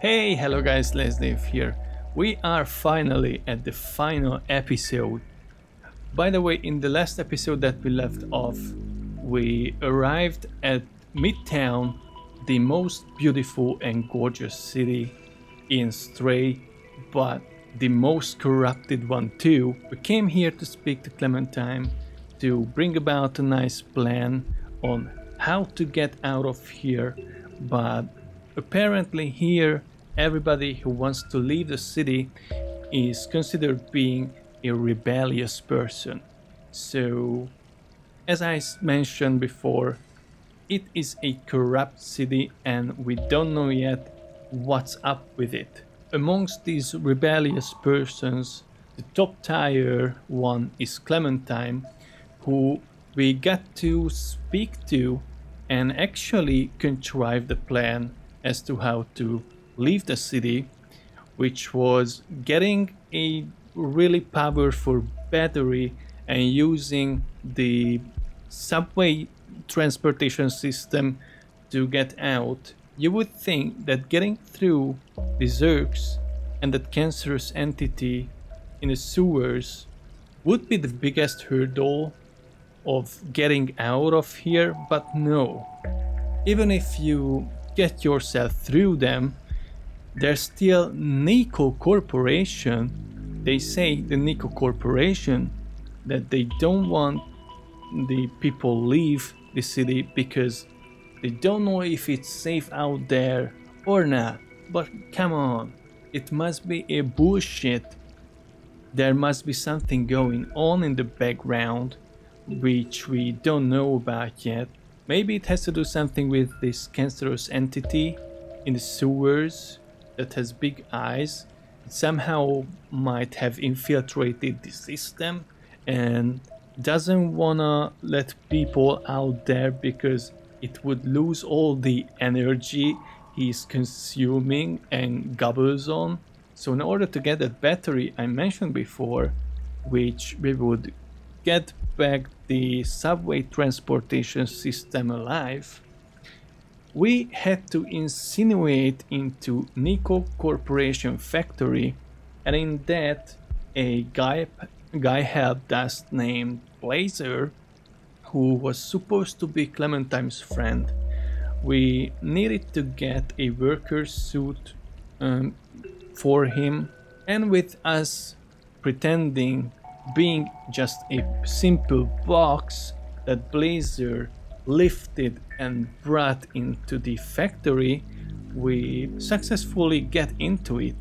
Hey, hello guys, Leslie here. We are finally at the final episode. By the way, in the last episode that we left off, we arrived at Midtown, the most beautiful and gorgeous city in Stray, but the most corrupted one too. We came here to speak to Clementine to bring about a nice plan on how to get out of here, but apparently here everybody who wants to leave the city is considered being a rebellious person. So, as I mentioned before, it is a corrupt city and we don't know yet what's up with it. Amongst these rebellious persons, the top tier one is Clementine, who we got to speak to and actually contrive the plan as to how to leave the city, which was getting a really powerful battery and using the subway transportation system to get out. You would think that getting through the Zurks and that cancerous entity in the sewers would be the biggest hurdle of getting out of here, but no. Even if you get yourself through them, there's still Nico Corporation. They say the Nico Corporation that they don't want the people leave the city because they don't know if it's safe out there or not. But come on, it must be a bullshit. There must be something going on in the background which we don't know about yet. Maybe it has to do something with this cancerous entity in the sewers that has big eyes. Somehow might have infiltrated the system and doesn't wanna let people out there because it would lose all the energy he's consuming and gobbles on. So in order to get that battery I mentioned before, which we would get back the subway transportation system alive, we had to insinuate into Nico Corporation factory and in that a guy, guy helped us named Blazer who was supposed to be Clementine's friend. We needed to get a worker suit um, for him and with us pretending being just a simple box that Blazer lifted and brought into the factory, we successfully get into it.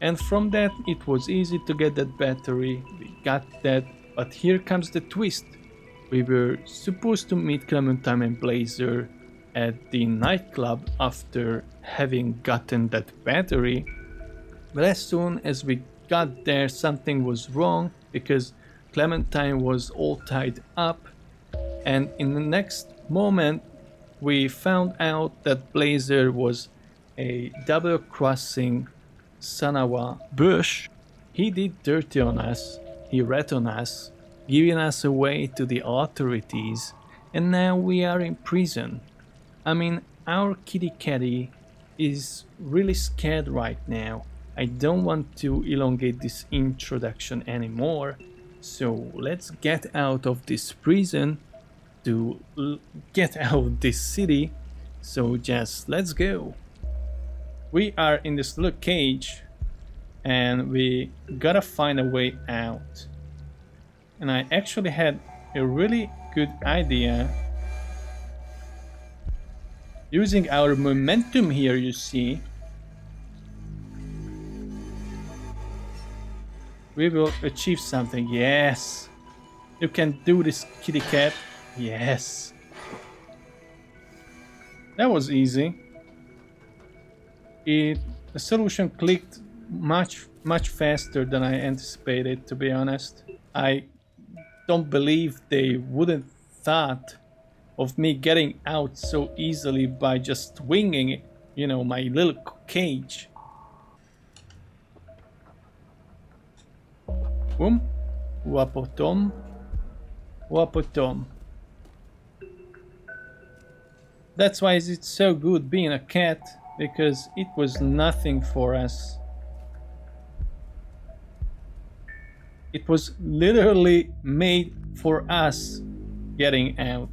And from that it was easy to get that battery, we got that, but here comes the twist. We were supposed to meet Clementine and Blazer at the nightclub after having gotten that battery, but as soon as we got there something was wrong because Clementine was all tied up and in the next moment we found out that Blazer was a double crossing Sanawa Bush. He did dirty on us, he rat on us, giving us away to the authorities and now we are in prison. I mean our kitty catty is really scared right now I don't want to elongate this introduction anymore. So let's get out of this prison to get out of this city. So just let's go. We are in this little cage and we gotta find a way out. And I actually had a really good idea using our momentum here you see We will achieve something. Yes. You can do this, kitty cat. Yes. That was easy. It the solution clicked much much faster than I anticipated to be honest. I don't believe they wouldn't thought of me getting out so easily by just winging you know my little cage. Boom. Wapotom. Wapotom. That's why it's so good being a cat. because it was nothing for us. It was literally made for us getting out.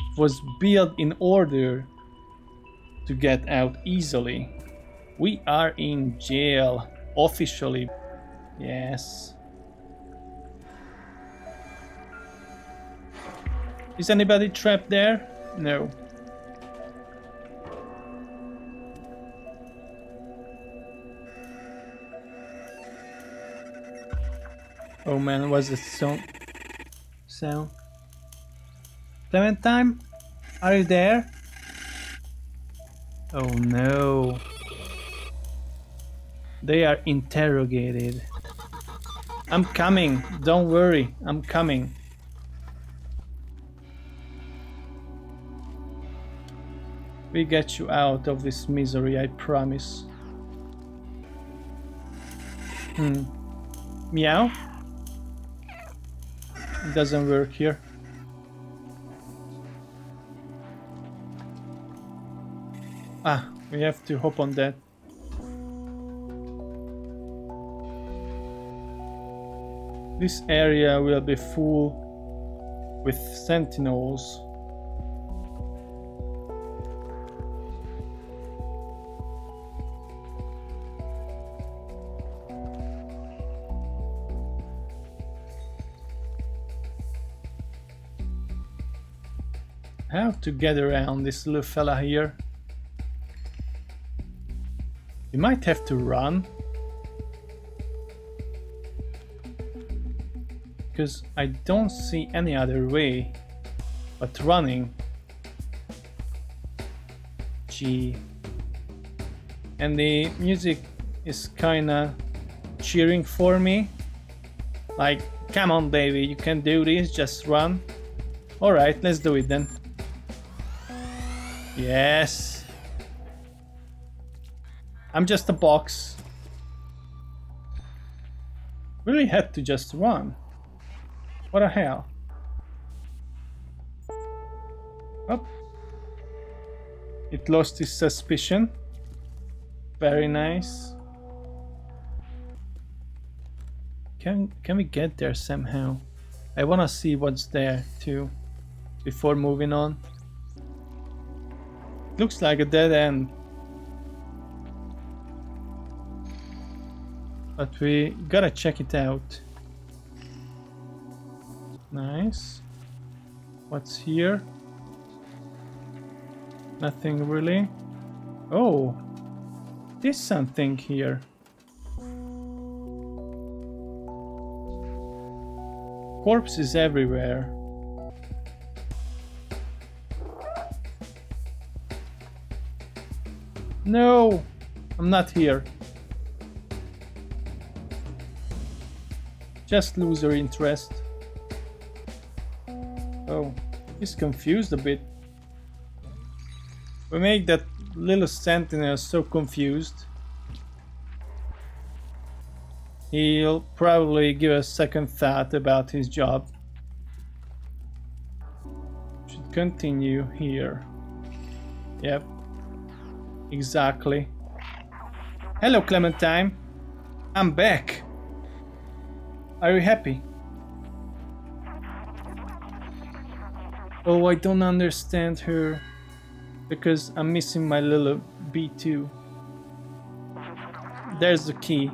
It was built in order to get out easily. We are in jail officially. Yes. Is anybody trapped there? No. Oh man, what's the song? Sound? Clementine? Are you there? Oh no. They are interrogated. I'm coming. Don't worry. I'm coming. We get you out of this misery, I promise. Hmm. Meow? It doesn't work here. Ah, we have to hop on that. This area will be full with sentinels. To get around this little fella here? You might have to run. Because I don't see any other way but running. Gee. And the music is kinda cheering for me. Like, come on baby, you can do this, just run. Alright, let's do it then. Yes. I'm just a box. Really had to just run. What the hell? Oh. It lost its suspicion. Very nice. Can can we get there somehow? I wanna see what's there too before moving on. Looks like a dead end. But we gotta check it out. Nice. What's here? Nothing really. Oh, there's something here. Corpses everywhere. No, I'm not here. Just lose your interest. Oh, he's confused a bit. We make that little sentinel so confused. He'll probably give a second thought about his job. Should continue here. Yep. Exactly. Hello, Clementine. I'm back. Are you happy? Oh, I don't understand her. Because I'm missing my little B2. There's the key.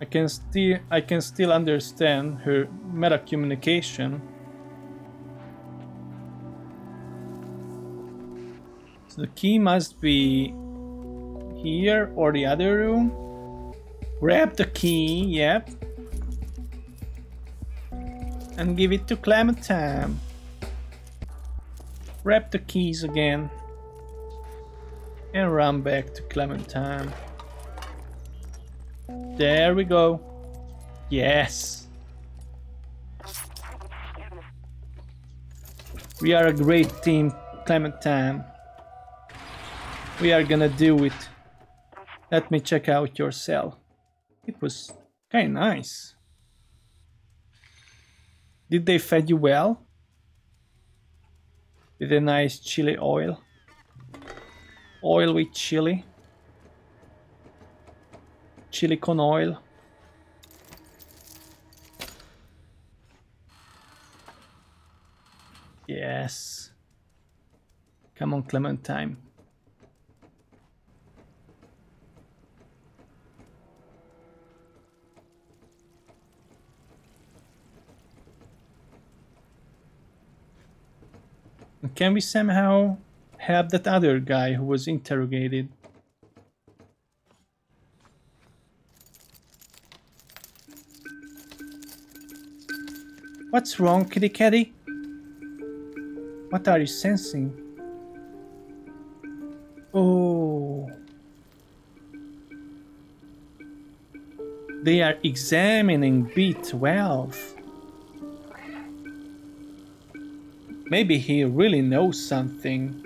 I can still I can still understand her meta communication The key must be here or the other room. Grab the key, yep. And give it to Clementine. Grab the keys again. And run back to Clementine. There we go. Yes. We are a great team, Clementine. We are gonna do it. Let me check out your cell. It was kinda nice. Did they fed you well? With a nice chili oil? oil with chili. Chili con oil. Yes. Come on, Clementine. Can we somehow have that other guy who was interrogated? What's wrong, kitty catty? What are you sensing? Oh. They are examining B12. Maybe he really knows something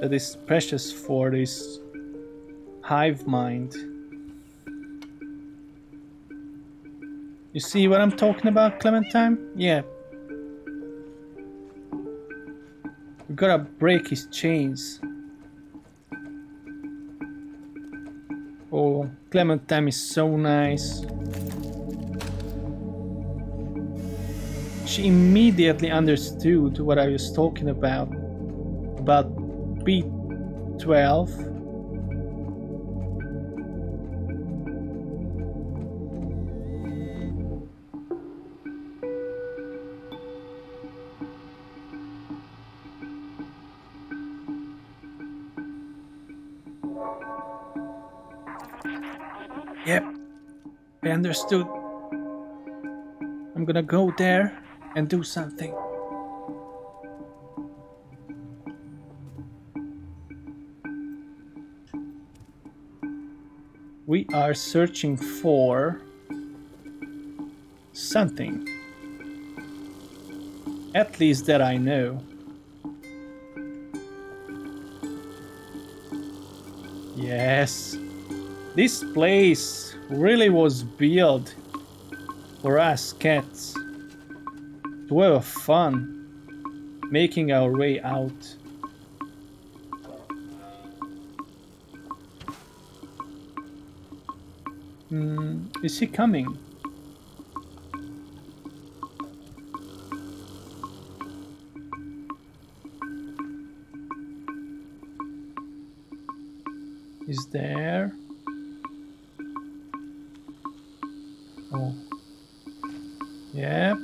that is precious for this hive mind. You see what I'm talking about, Clementine? Yeah, We gotta break his chains. Oh, Clementine is so nice. She immediately understood what I was talking about. About B12. Yep, I understood. I'm gonna go there and do something. We are searching for something. At least that I know. Yes. This place really was built for us cats to have fun making our way out. Mm, is he coming? Is there? Oh. Yeah.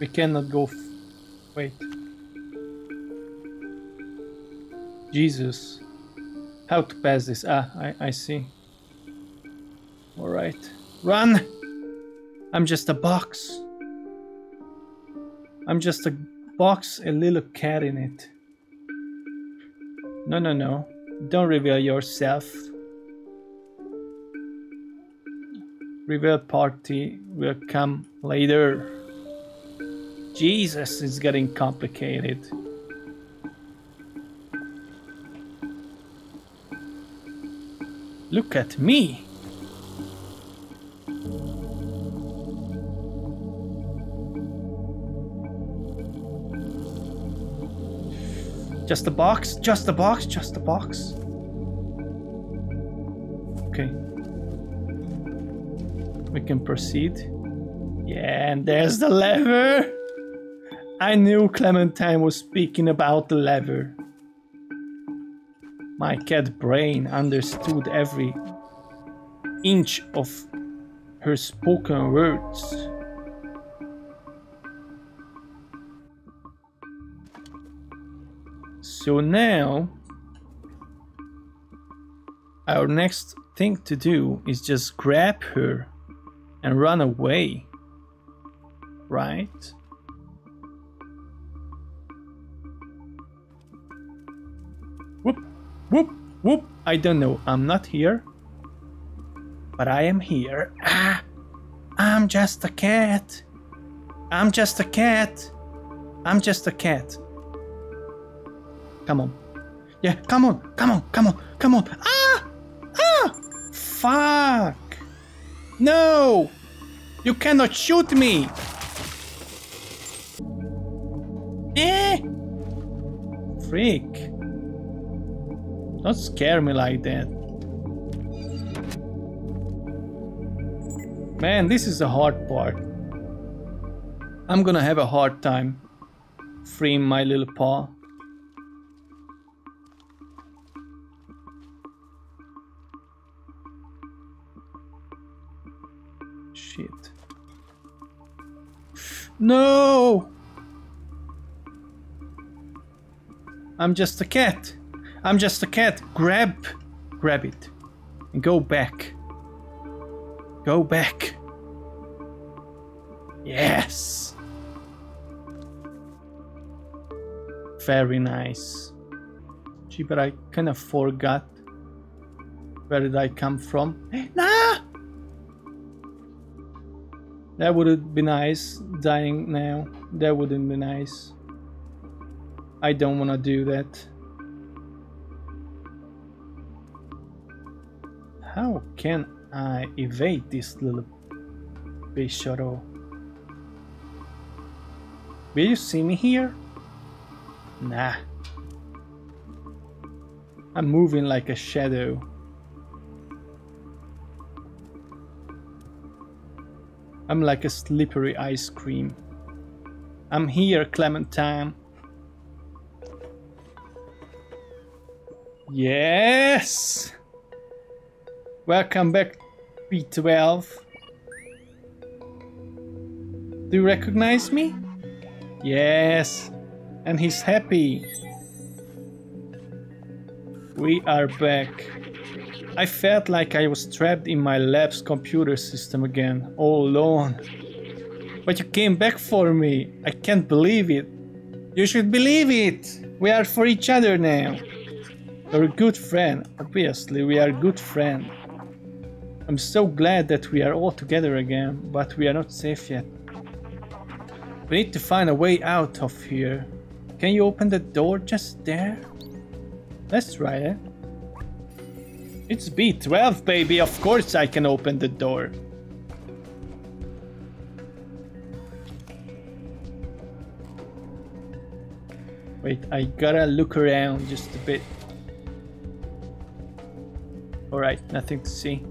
We cannot go. Wait. Jesus. How to pass this? Ah, I, I see. Alright. Run! I'm just a box. I'm just a box, a little cat in it. No, no, no. Don't reveal yourself. Reveal party will come later. Jesus, it's getting complicated. Look at me. Just a box? Just a box? Just a box? Okay. We can proceed. Yeah, and there's the lever! I knew Clementine was speaking about the lever. My cat brain understood every inch of her spoken words. So now, our next thing to do is just grab her and run away. Right? I don't know. I'm not here. But I am here. Ah, I'm just a cat. I'm just a cat. I'm just a cat. Come on. Yeah, come on, come on, come on, come on. Ah! Ah! Fuck! No! You cannot shoot me! Eh! freak. Don't scare me like that. Man, this is the hard part. I'm gonna have a hard time freeing my little paw. Shit. No! I'm just a cat. I'm just a cat. Grab. Grab it. And go back. Go back. Yes. Very nice. Gee, but I kind of forgot. Where did I come from? Nah! That would be nice. Dying now. That wouldn't be nice. I don't want to do that. How can I evade this little space shuttle? Will you see me here? Nah. I'm moving like a shadow. I'm like a slippery ice cream. I'm here, Clementine. Yes! Welcome back, B12. Do you recognize me? Yes, and he's happy. We are back. I felt like I was trapped in my lab's computer system again, all alone. But you came back for me. I can't believe it. You should believe it. We are for each other now. You're a good friend. Obviously, we are good friend. I'm so glad that we are all together again, but we are not safe yet. We need to find a way out of here. Can you open the door just there? Let's try it. Eh? It's B12, baby. Of course I can open the door. Wait, I gotta look around just a bit. Alright, nothing to see.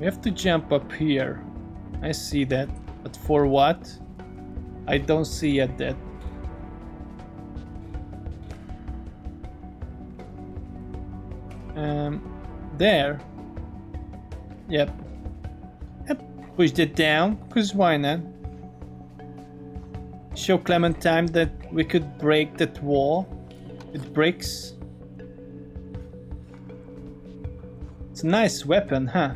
We have to jump up here. I see that. But for what? I don't see yet that. Um, there. Yep. Yep. Pushed it down, because why not? Show Clementine that we could break that wall with bricks. It's a nice weapon, huh?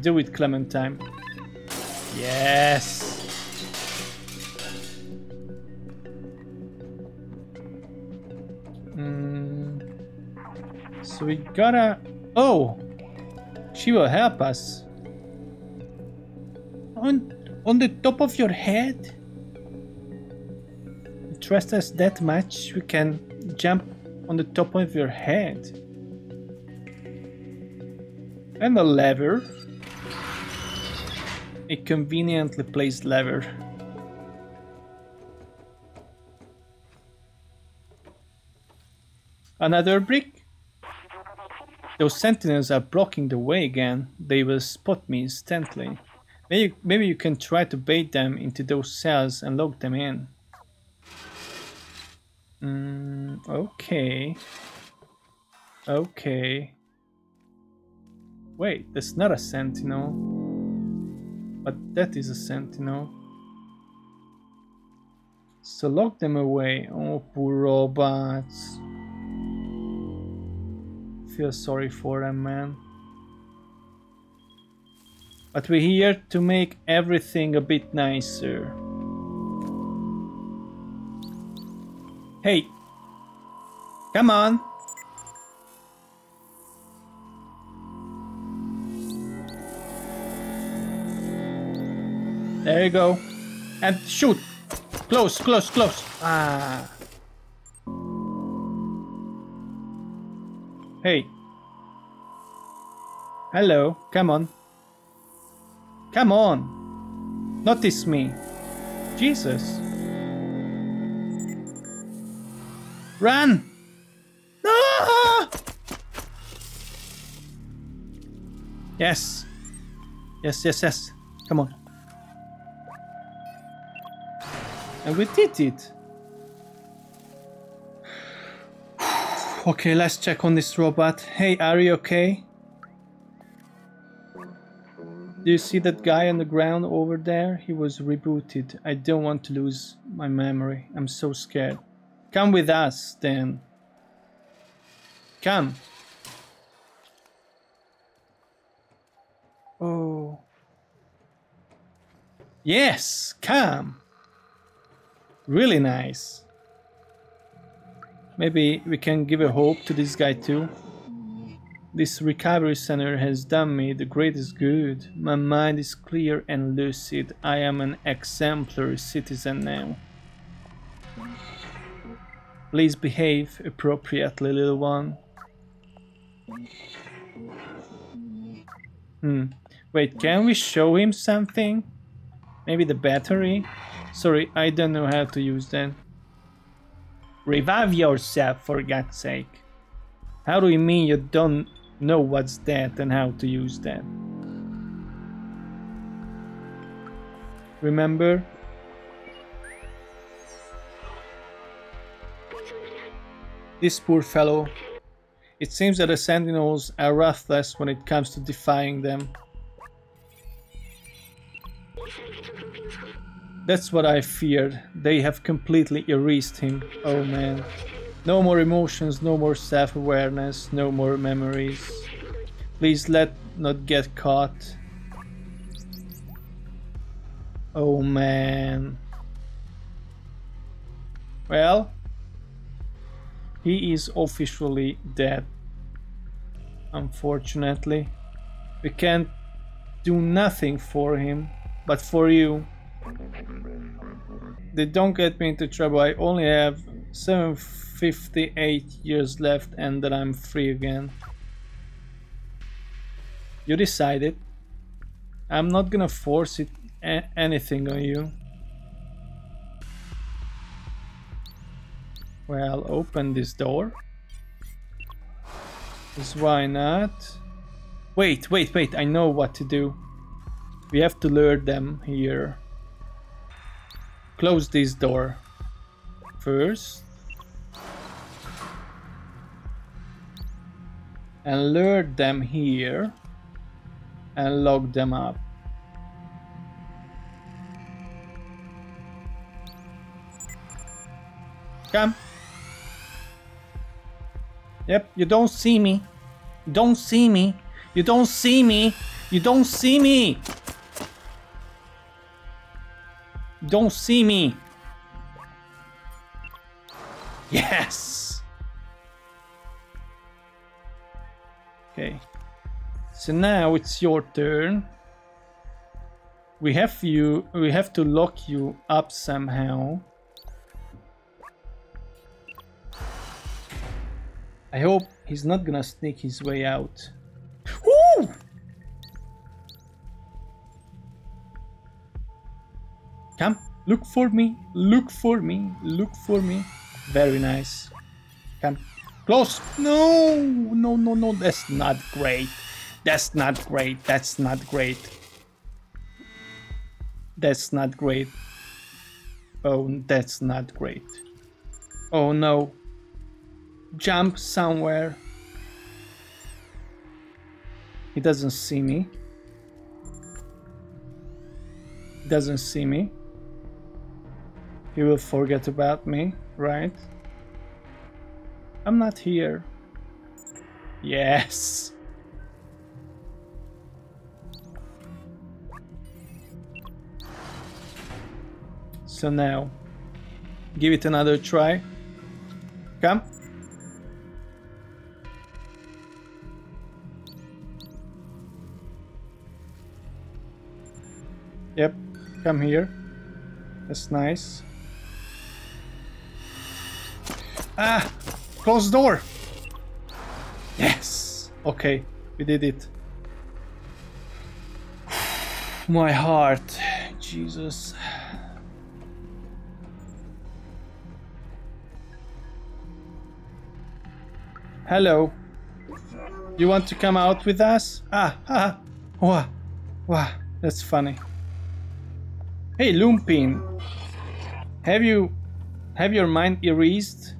Do it, Clementine. Yes! Mm. So we gotta... Oh! She will help us. On, on the top of your head? Trust us that much? We can jump on the top of your head. And a lever. A conveniently placed lever. Another brick? Those sentinels are blocking the way again. They will spot me instantly. Maybe, maybe you can try to bait them into those cells and lock them in. Mm, okay. Okay. Wait, that's not a sentinel. But that is a sentinel. So lock them away. Oh, poor robots. Feel sorry for them, man. But we're here to make everything a bit nicer. Hey. Come on. There you go. And shoot. Close, close, close. Ah. Hey. Hello. Come on. Come on. Notice me. Jesus. Run! Ah! Yes. Yes, yes, yes. Come on. And we did it. okay, let's check on this robot. Hey, are you okay? Do you see that guy on the ground over there? He was rebooted. I don't want to lose my memory. I'm so scared. Come with us, then. Come. Oh. Yes, come. Really nice. Maybe we can give a hope to this guy too. This recovery center has done me the greatest good. My mind is clear and lucid. I am an exemplary citizen now. Please behave appropriately, little one. Hmm. Wait, can we show him something? Maybe the battery? Sorry, I don't know how to use that. Revive yourself, for God's sake. How do you mean you don't know what's that and how to use that? Remember? This poor fellow. It seems that the Sentinels are ruthless when it comes to defying them. That's what I feared. They have completely erased him. Oh man. No more emotions, no more self-awareness, no more memories. Please let not get caught. Oh man. Well, he is officially dead. Unfortunately. We can't do nothing for him, but for you. They don't get me into trouble. I only have 758 years left and then I'm free again. You decided. I'm not gonna force it anything on you. Well, open this door. Because why not? Wait, wait, wait, I know what to do. We have to lure them here close this door first. And lure them here. And lock them up. Come. Yep you don't see me. Don't see me. You don't see me. You don't see me Don't see me. Yes. Okay. So now it's your turn. We have you we have to lock you up somehow. I hope he's not gonna sneak his way out. Come, look for me, look for me, look for me. Very nice. Come, close. No, no, no, no, that's not great. That's not great, that's not great. That's not great. Oh, that's not great. Oh no. Jump somewhere. He doesn't see me. Doesn't see me. He will forget about me, right? I'm not here. Yes! So now, give it another try. Come. Yep, come here. That's nice. Ah! Close the door! Yes! Okay, we did it. My heart. Jesus. Hello. You want to come out with us? Ah, ah, wah, wah, that's funny. Hey, Lumpin, have you, have your mind erased?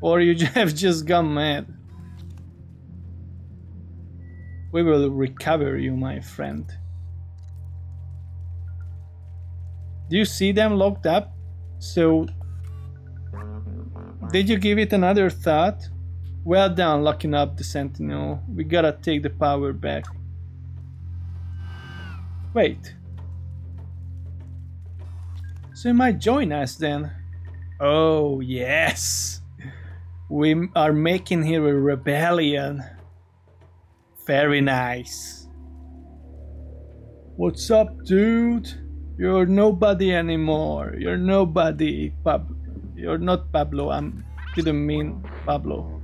Or you have just gone mad? We will recover you, my friend. Do you see them locked up? So, did you give it another thought? Well done locking up the Sentinel. We gotta take the power back. Wait. So you might join us then. Oh, yes. We are making here a rebellion. Very nice. What's up, dude? You're nobody anymore. You're nobody, Pab. You're not Pablo. I didn't mean Pablo.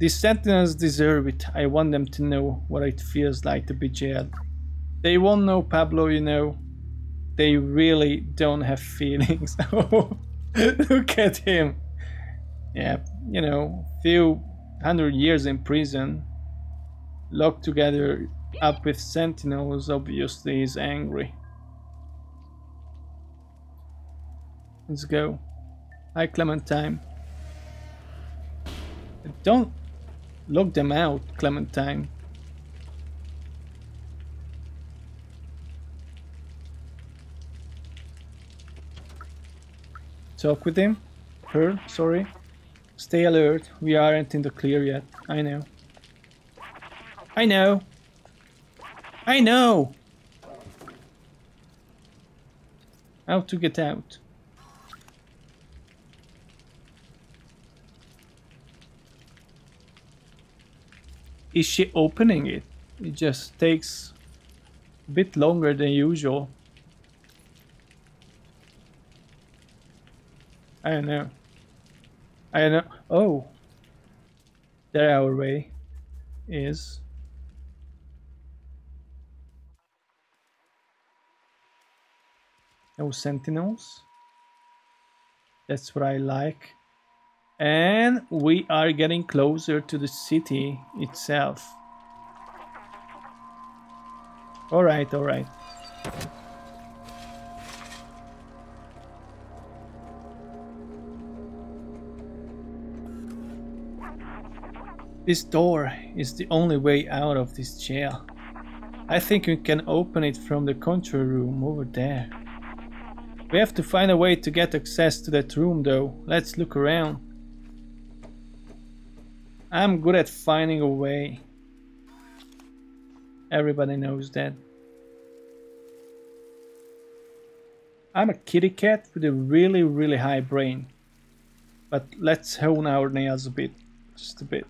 These sentinels deserve it. I want them to know what it feels like to be jailed. They won't know Pablo, you know. They really don't have feelings. Look at him. Yeah, you know, few hundred years in prison locked together up with sentinels obviously is angry. Let's go. Hi Clementine. Don't lock them out, Clementine. Talk with him. Her, sorry. Stay alert. We aren't in the clear yet. I know. I know. I know. How to get out. Is she opening it? It just takes a bit longer than usual. I don't know. I know. Oh. There our way is. No sentinels. That's what I like. And we are getting closer to the city itself. Alright, alright. This door is the only way out of this jail. I think we can open it from the control room over there. We have to find a way to get access to that room though. Let's look around. I'm good at finding a way. Everybody knows that. I'm a kitty cat with a really really high brain. But let's hone our nails a bit. Just a bit.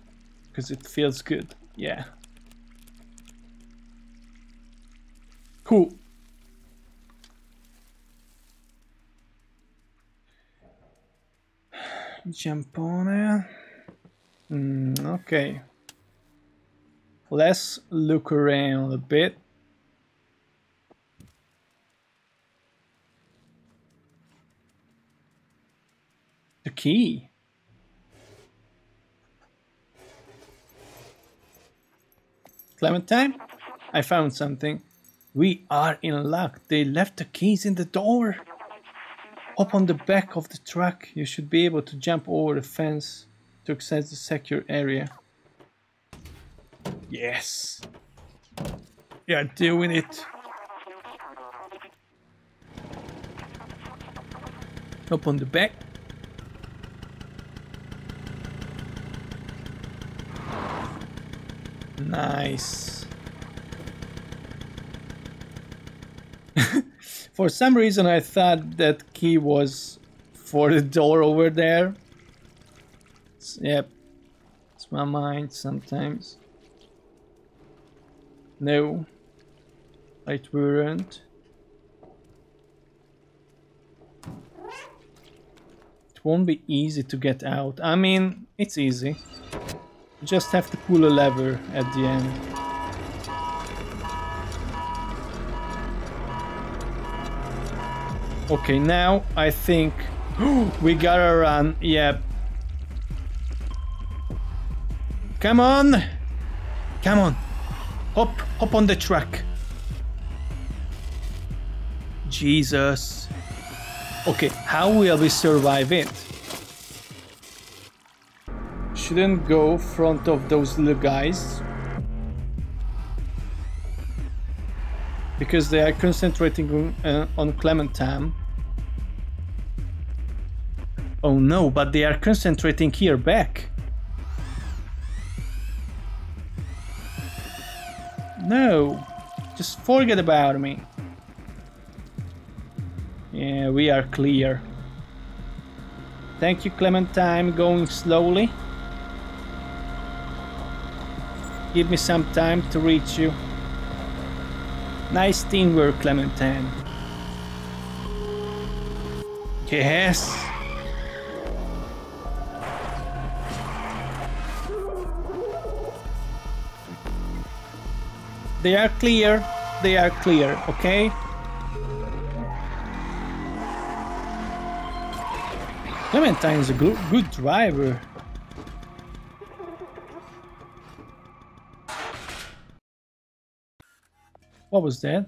Because it feels good. Yeah. Cool. Jump on it. Mm, okay. Let's look around a bit. The key. Clementine, I found something. We are in luck. They left the keys in the door. Up on the back of the truck, you should be able to jump over the fence to access the secure area. Yes. Yeah, doing it. Up on the back. Nice. For some reason I thought that key was for the door over there. Yep. It's my mind sometimes. No. It weren't. It won't be easy to get out. I mean, it's easy. You just have to pull a lever at the end. Okay, now I think we gotta run. Yep. Come on! Come on! Hop, hop on the truck. Jesus. Okay, how will we survive it? Shouldn't go front of those little guys. Because they are concentrating on, uh, on Clementine. Oh no, but they are concentrating here back. No, just forget about me. Yeah, we are clear. Thank you, Clementine, going slowly. Give me some time to reach you. Nice teamwork, Clementine. Yes. They are clear. They are clear, okay? Clementine is a good, good driver. What was that?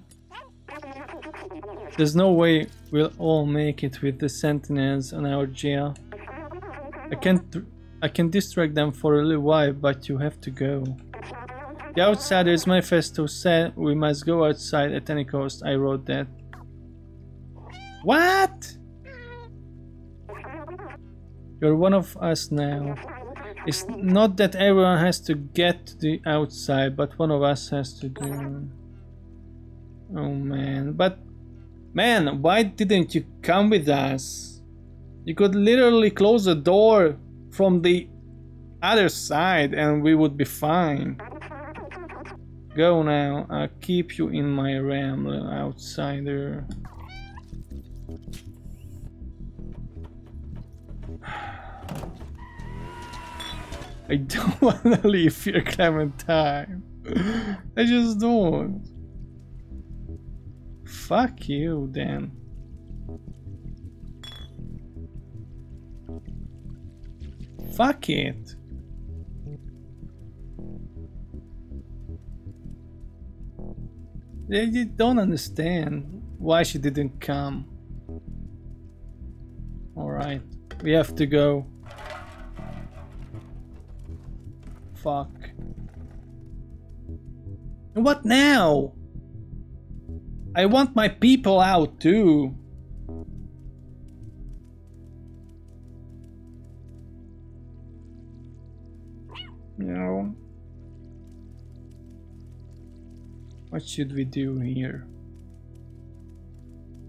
There's no way we'll all make it with the sentinels on our jail. I can't I can distract them for a little while, but you have to go. The Outsiders Manifesto said we must go outside at any cost. I wrote that. What? You're one of us now. It's not that everyone has to get to the outside, but one of us has to do. Oh man, but man, why didn't you come with us? You could literally close the door from the other side and we would be fine. Go now, I'll keep you in my realm, outsider. I don't want to leave here, Clementine. I just don't. Fuck you, then. Fuck it. They don't understand why she didn't come. Alright, we have to go. Fuck. What now? I want my people out too. No. What should we do here?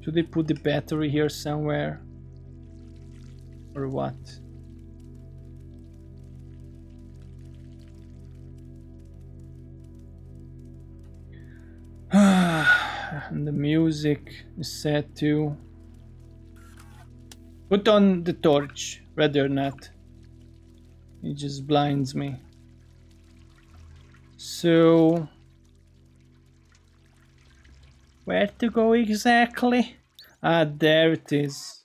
Should we put the battery here somewhere? Or what? And the music is set to put on the torch rather not it just blinds me so where to go exactly? Ah, there it is.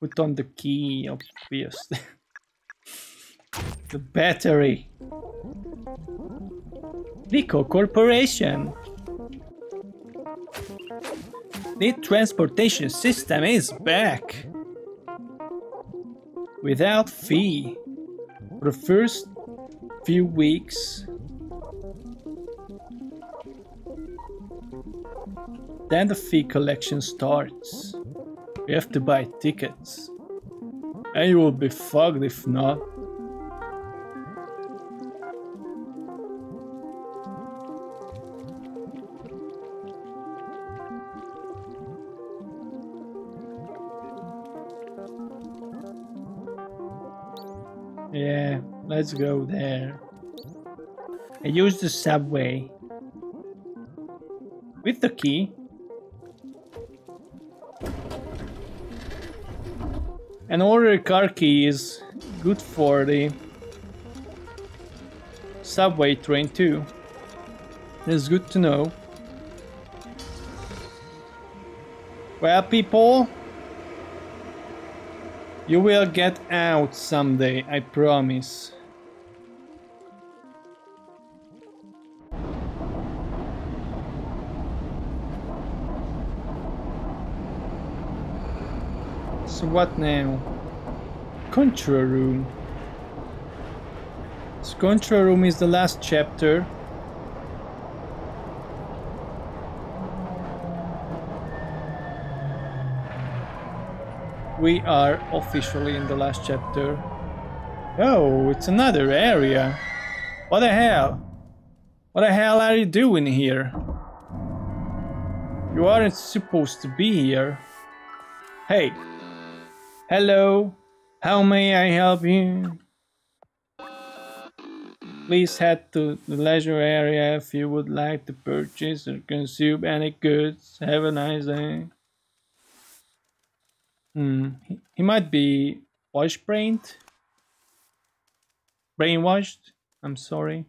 Put on the key, obviously. the battery. Nico Corporation. The transportation system is back. Without fee. For the first few weeks, Then the fee collection starts. You have to buy tickets. And you will be fucked if not. Let's go there. I use the subway. With the key, An order car key is good for the subway train too. It's good to know. Well, people, you will get out someday, I promise. So what now? Control room. So control room is the last chapter. We are officially in the last chapter. Oh, it's another area. What the hell? What the hell are you doing here? You aren't supposed to be here. Hey. Hello. How may I help you? Please head to the leisure area if you would like to purchase or consume any goods. Have a nice day. Hmm, he, might be wash-brained. Brainwashed? I'm sorry.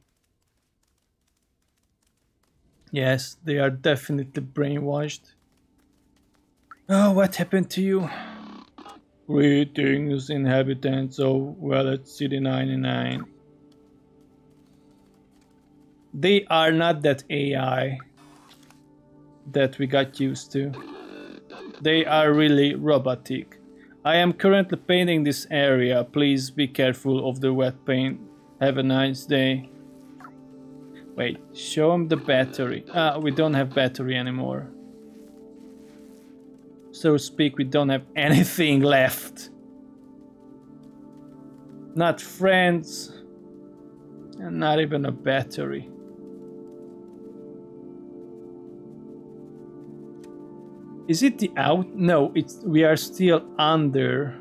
Yes, they are definitely brainwashed. Oh, what happened to you? Greetings, inhabitants of Walled City 99. They are not that AI that we got used to. They are really robotic. I am currently painting this area. Please be careful of the wet paint. Have a nice day. Wait, show him the battery. Ah, we don't have battery anymore. So to speak, we don't have anything left. Not friends. And not even a battery. Is it the out? No, it's we are still under.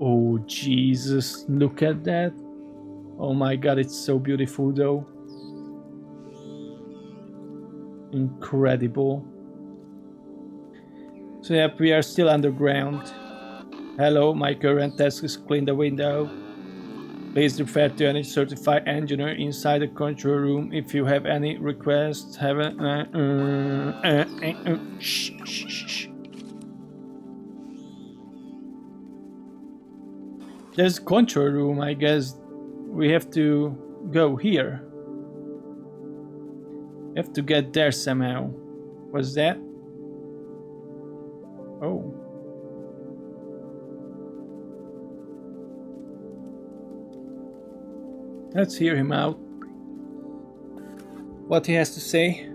Oh Jesus, look at that. Oh my god, it's so beautiful though. Incredible. So yep, we are still underground. Hello, my current task is clean the window. Please refer to any certified engineer inside the control room if you have any requests. Have a uh, uh, uh, uh shh, shh, shh. There's control room, I guess. We have to go here. We have to get there somehow. What's that? Oh. Let's hear him out. What he has to say.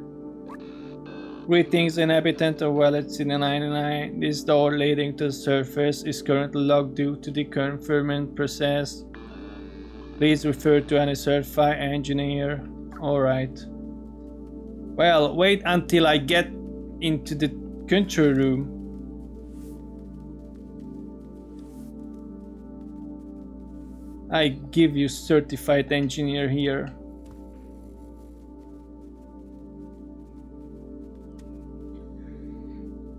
Greetings, inhabitant of Walled City 99. This door leading to the surface is currently locked due to the confinement process. Please refer to any certified engineer. Alright. Well, wait until I get into the control room. I give you certified engineer here.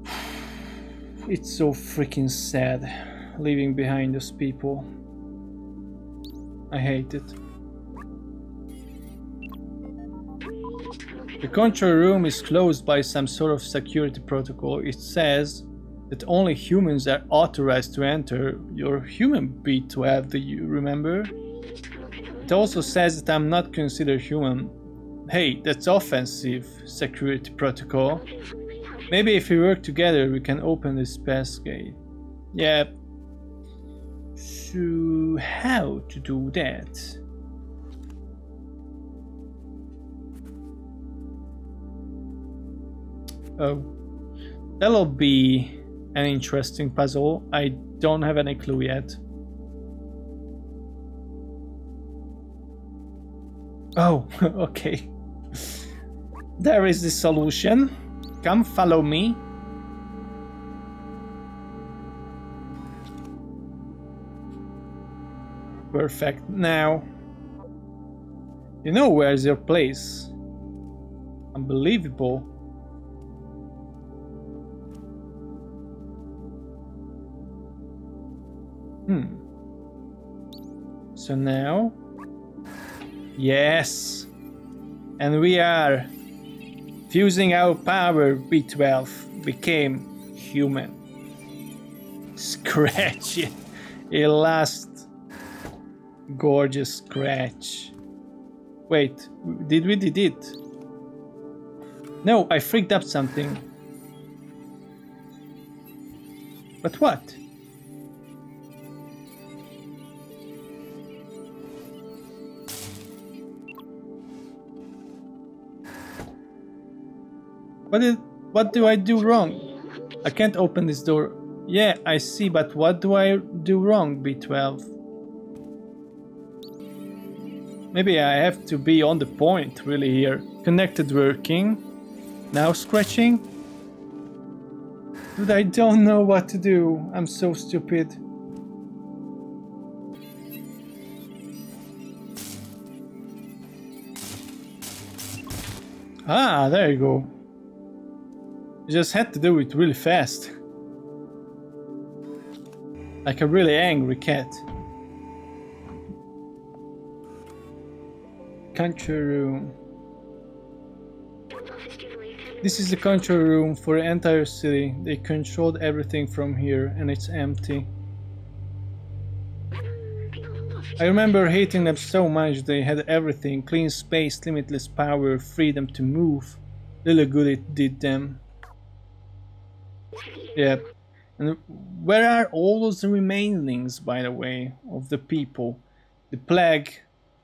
It's so freaking sad leaving behind those people. I hate it. The control room is closed by some sort of security protocol. It says that only humans are authorized to enter. Your human B12, do you remember? It also says that I'm not considered human. Hey, that's offensive, security protocol. Maybe if we work together we can open this pass gate. Yeah. So how to do that? Oh. That'll be an interesting puzzle. I don't have any clue yet. Oh, okay. There is the solution. Come follow me. Perfect. Now, you know where's your place. Unbelievable. Hmm. So now, yes, and we are Fusing our power, B12 became human. Scratch, it. a last gorgeous scratch. Wait, did we did it? No, I freaked up something. But what? What did, what do I do wrong? I can't open this door. Yeah, I see, but what do I do wrong, B12? Maybe I have to be on the point really here. Connected working. Now scratching. Dude, I don't know what to do. I'm so stupid. Ah, there you go. You just had to do it really fast. Like a really angry cat. Control room. This is the control room for the entire city. They controlled everything from here and it's empty. I remember hating them so much. They had everything. Clean space, limitless power, freedom to move. Little good it did them. Yep. And where are all those remainings, by the way, of the people? The plague,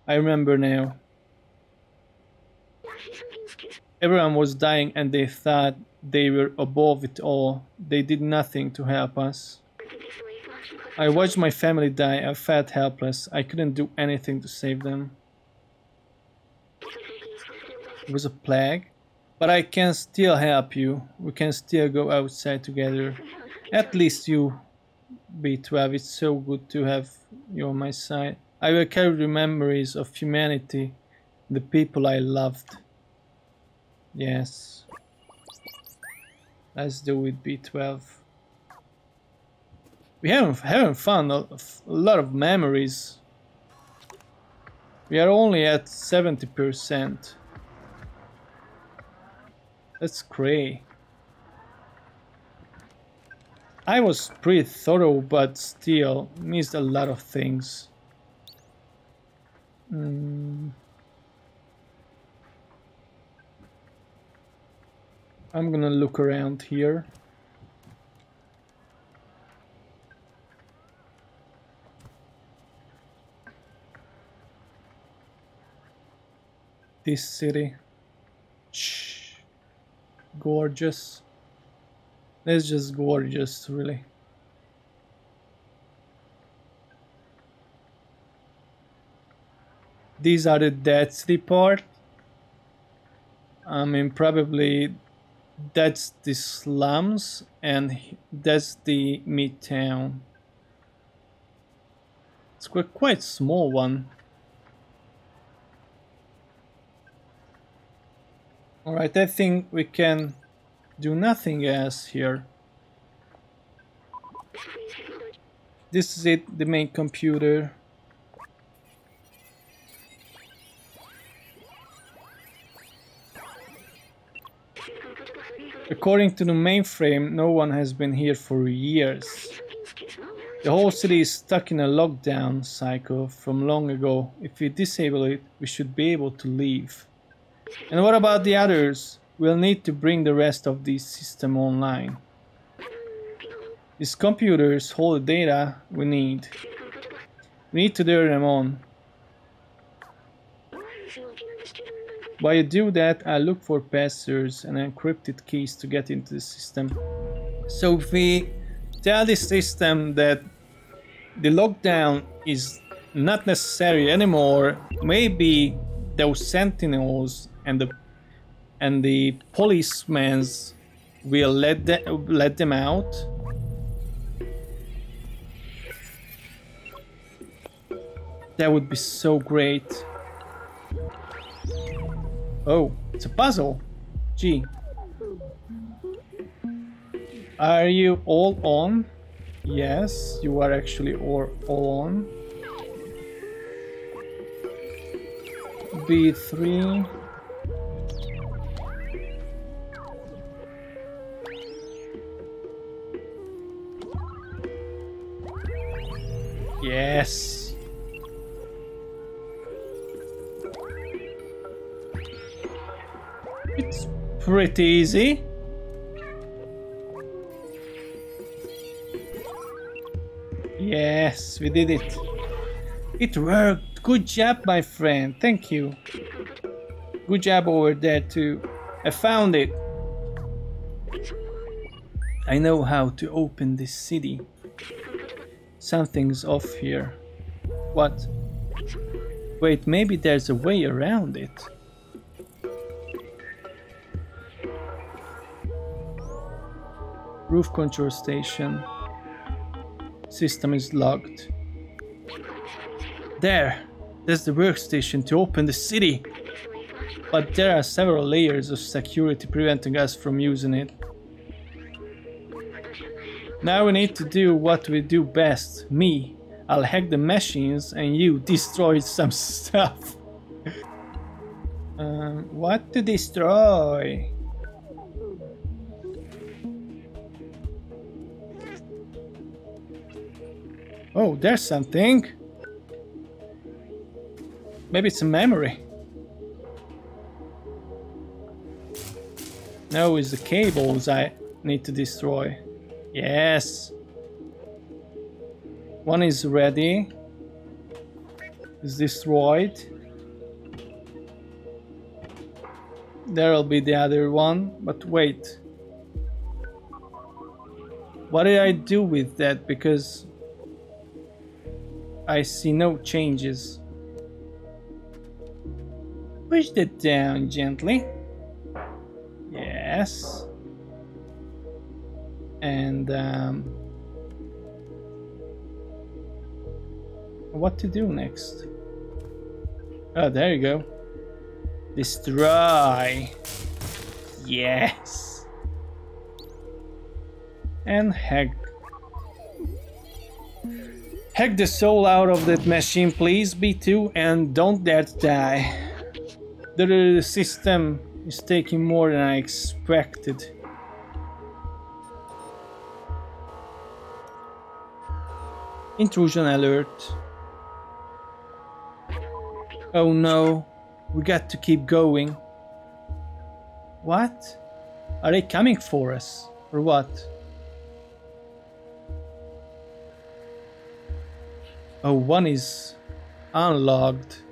I remember now. Everyone was dying and they thought they were above it all. They did nothing to help us. I watched my family die. I felt helpless. I couldn't do anything to save them. It was a plague. But I can still help you. We can still go outside together. At least you, B12. It's so good to have you on my side. I will carry the memories of humanity, the people I loved. Yes. Let's do it, B12. We haven't, haven't found a, a lot of memories. We are only at 70%. That's great. I was pretty thorough, but still missed a lot of things. Mm. I'm gonna look around here. This city. Shh. Gorgeous. It's just gorgeous, really. These are the dead city part. I mean, probably that's the slums and that's the midtown. It's quite quite small one. Alright, I think we can do nothing else here. This is it, the main computer. According to the mainframe, no one has been here for years. The whole city is stuck in a lockdown cycle from long ago. If we disable it, we should be able to leave. And what about the others? We'll need to bring the rest of this system online. These computers hold the data we need. We need to turn them on. While you do that, I look for passwords and encrypted keys to get into the system. So if we tell the system that the lockdown is not necessary anymore, maybe those sentinels and the and the policemen will let them let them out. That would be so great. Oh, it's a puzzle. Gee. Are you all on? Yes, you are actually all, all on. B3. Yes. It's pretty easy. Yes, we did it. It worked. Good job, my friend. Thank you. Good job over there too. I found it. I know how to open this city. Something's off here. What? Wait, maybe there's a way around it. Roof control station. System is locked. There! There's the workstation to open the city! But there are several layers of security preventing us from using it. Now we need to do what we do best. Me, I'll hack the machines and you destroy some stuff. um, what to destroy? Oh, there's something. Maybe it's a memory. No, it's the cables I need to destroy. Yes. One is ready. Is destroyed. There'll be the other one, but wait. What did I do with that? Because I see no changes. Push that down gently. Yes. And um, what to do next? Oh, there you go. Destroy. Yes. And hack Hack the soul out of that machine, please, B2, and don't dare die. The system is taking more than I expected. Intrusion alert. Oh no, we got to keep going. What? Are they coming for us? Or what? Oh, one is unlocked.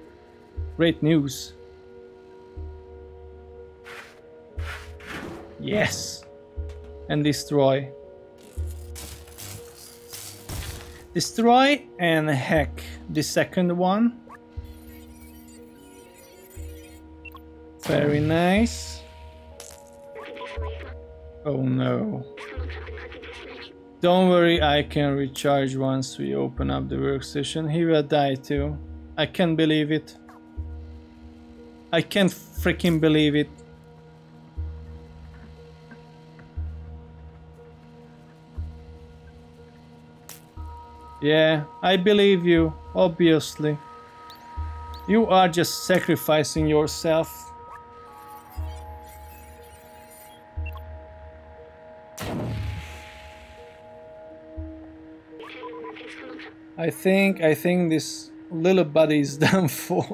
Great news. Yes. And destroy. Destroy and hack the second one. Very nice. Oh no. Don't worry, I can recharge once we open up the workstation. He will die too. I can't believe it. I can't freaking believe it. Yeah, I believe you, obviously. You are just sacrificing yourself. I think I think this little buddy is done for.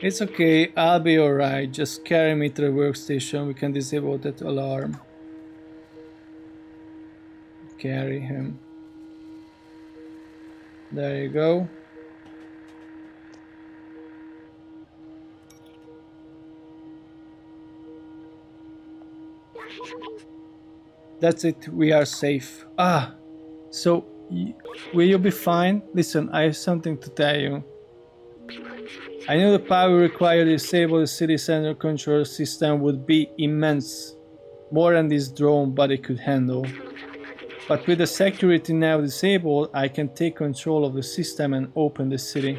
it's okay, I'll be alright. Just carry me to the workstation. We can disable that alarm. Carry him. There you go. That's it, we are safe. Ah, so Will you be fine? Listen, I have something to tell you. I knew the power required to disable the city center control system would be immense, more than this drone body could handle. But with the security now disabled, I can take control of the system and open the city.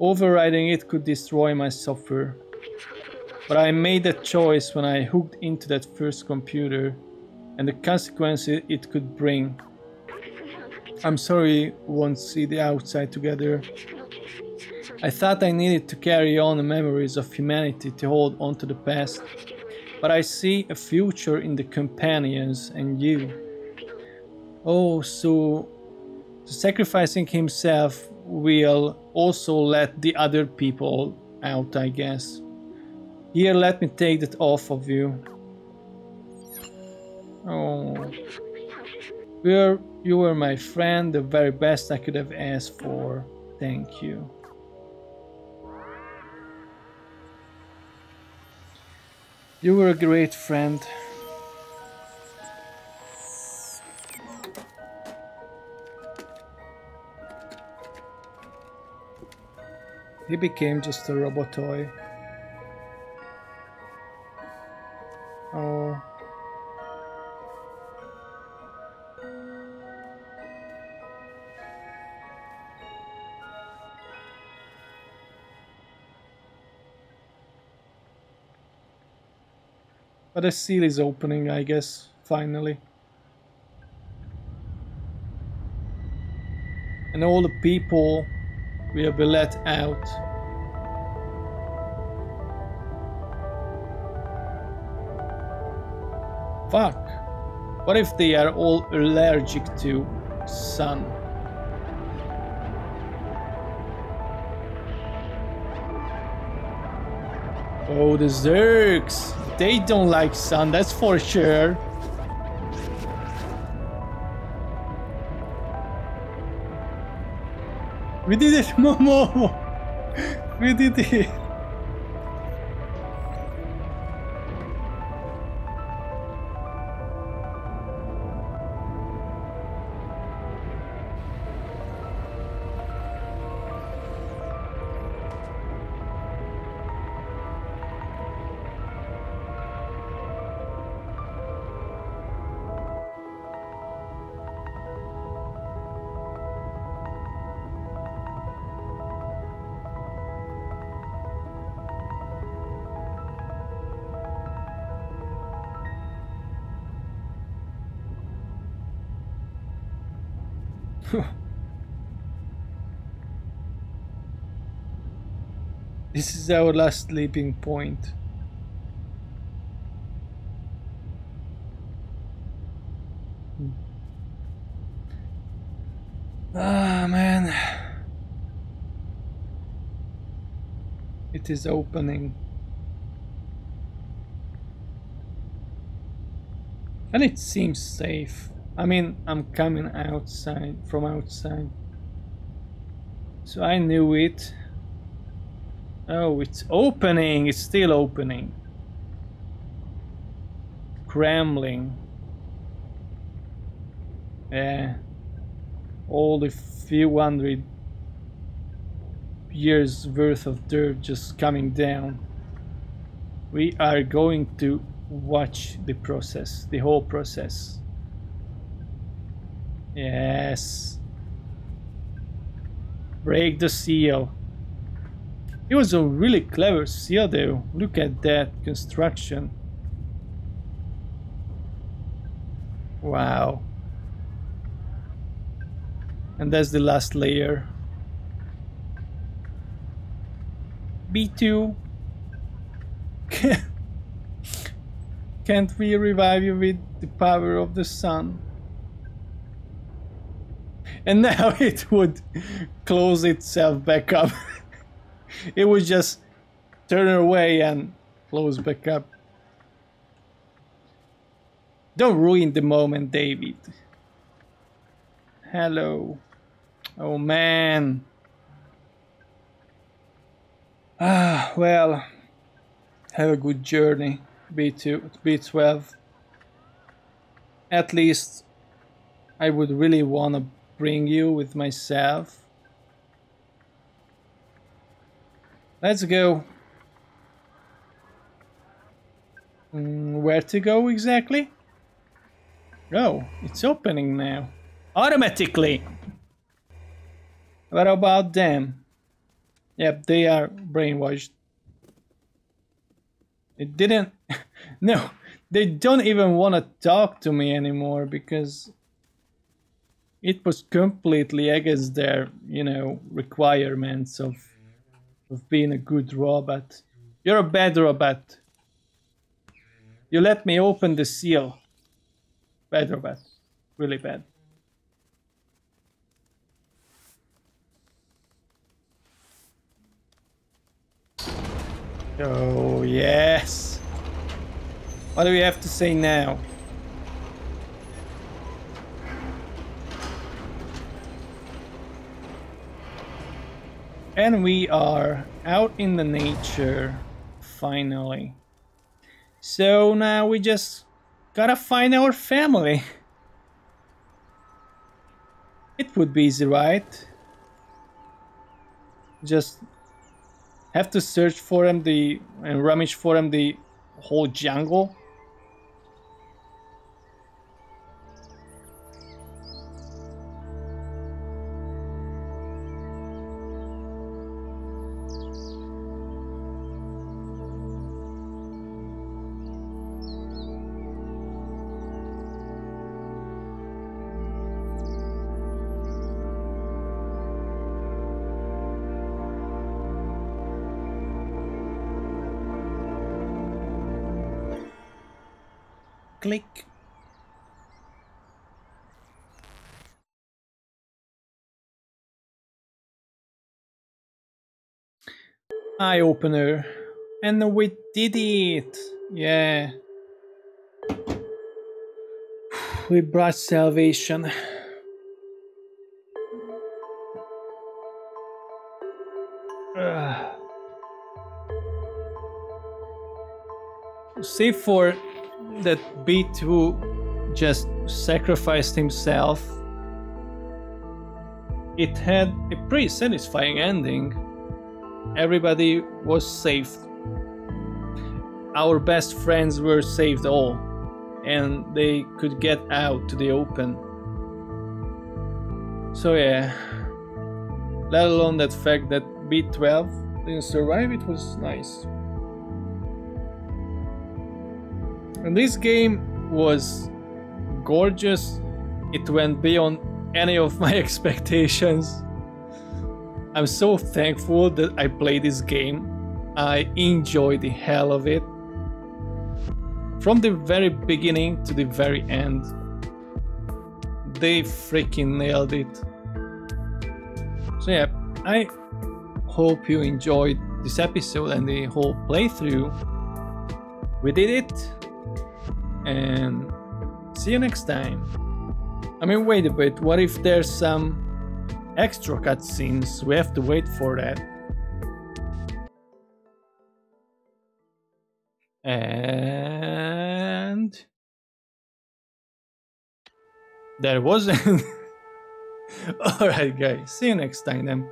Overriding it could destroy my software. But I made that choice when I hooked into that first computer and the consequences it could bring. I'm sorry we won't see the outside together. I thought I needed to carry on the memories of humanity to hold on to the past, but I see a future in the companions and you. Oh, so sacrificing himself will also let the other people out, I guess. Here, let me take that off of you. Oh. We're you were my friend, the very best I could have asked for. Thank you. You were a great friend. He became just a robot toy. Oh. But the seal is opening, I guess, finally. And all the people will be let out. Fuck. What if they are all allergic to sun? Oh, the Zurks! They don't like sun, that's for sure. We did it, Momo! We did it! this is our last sleeping point. Ah, man. It is opening. And it seems safe. I mean, I'm coming outside, from outside. So I knew it. Oh, it's opening, it's still opening. Crumbling. Yeah. All the few hundred years worth of dirt just coming down. We are going to watch the process, the whole process. Yes. Break the seal. It was a really clever seal though. Look at that construction. Wow. And that's the last layer. B2. Can't we revive you with the power of the sun? and now it would close itself back up. it would just turn away and close back up. Don't ruin the moment, David. Hello. Oh man. Ah, well. Have a good journey, B2, B12. At least I would really want to bring you with myself. Let's go. Mm, where to go exactly? Oh, it's opening now. Automatically! What about them? Yep, they are brainwashed. It didn't... no, they don't even want to talk to me anymore because it was completely against their, you know, requirements of of being a good robot. You're a bad robot. You let me open the seal. Bad robot. Really bad. Oh, yes. What do we have to say now? And we are out in the nature, finally. So now we just gotta find our family. It would be easy, right? Just have to search for them the and rummage for them the whole jungle. Eye opener. And we did it! Yeah. We brought salvation. Uh. Save for that B2 just sacrificed himself, it had a pretty satisfying ending. Everybody was saved. Our best friends were saved all, and they could get out to the open. So yeah, let alone that fact that B12 didn't survive, it was nice. And this game was gorgeous. It went beyond any of my expectations. I'm so thankful that I played this game. I enjoyed the hell of it. From the very beginning to the very end. They freaking nailed it. So yeah, I hope you enjoyed this episode and the whole playthrough. We did it and see you next time. I mean, wait a bit, what if there's some extra cutscenes? We have to wait for that. And... There wasn't. Alright guys, see you next time then.